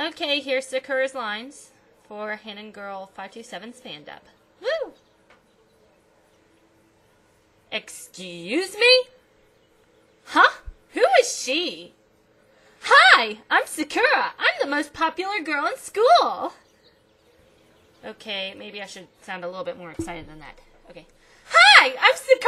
Okay, here's Sakura's lines for Hanan Girl 527's fan dub. Woo! Excuse me? Huh? Who is she? Hi, I'm Sakura. I'm the most popular girl in school. Okay, maybe I should sound a little bit more excited than that. Okay. Hi, I'm Sakura.